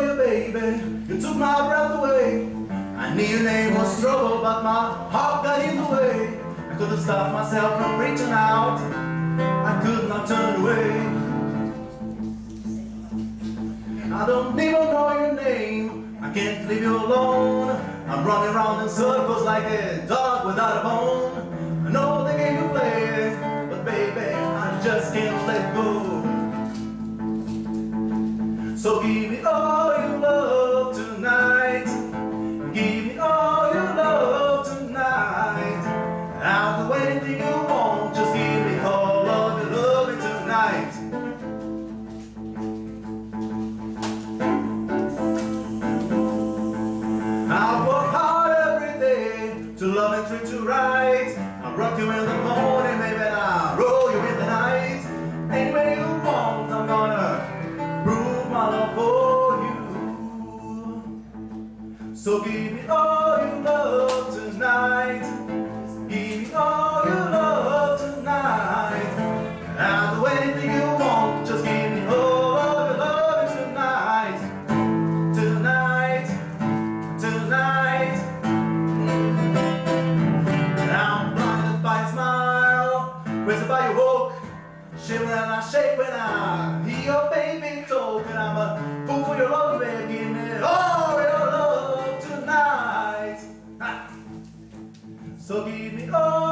You baby, you took my breath away. I knew your name was trouble, but my heart got in the way. I couldn't stop myself from reaching out. I could not turn away. I don't even know your name. I can't leave you alone. I'm running around in circles like a dog without a bone. I know the game you play, but baby, I just can't let go. So give me all your love tonight. Give me all your love tonight. I'll do anything you want. Right. I rock you in the morning, maybe I'll roll you in the night. Any way you want, I'm gonna prove my love for you. So give me all your love. Raised by your hook, shivering and I shake when I hear your baby talk. And I'm a fool for your love, baby. Give me all your love tonight. Ah. So give me all.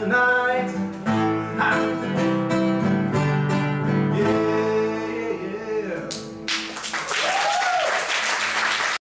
tonight.